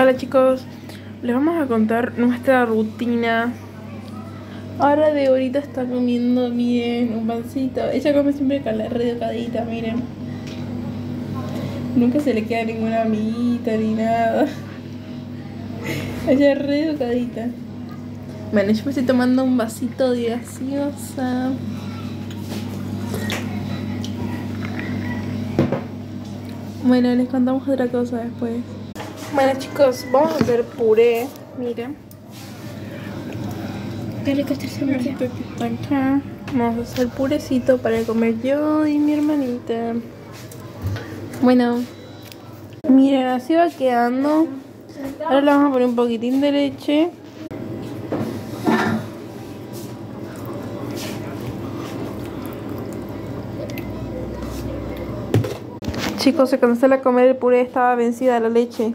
Hola chicos, les vamos a contar nuestra rutina. Ahora de ahorita está comiendo, miren, un pancito. Ella come siempre con la red educadita, miren. Nunca se le queda ninguna amiguita ni nada. Ella es re educadita. Bueno, yo me estoy tomando un vasito de gaseosa. Bueno, les contamos otra cosa después. Bueno chicos, vamos a hacer puré, miren. Qué rico está acá. Vamos a hacer purecito para comer yo y mi hermanita. Bueno, miren, así va quedando. Ahora le vamos a poner un poquitín de leche. Chicos, se cancela comer el puré, estaba vencida la leche.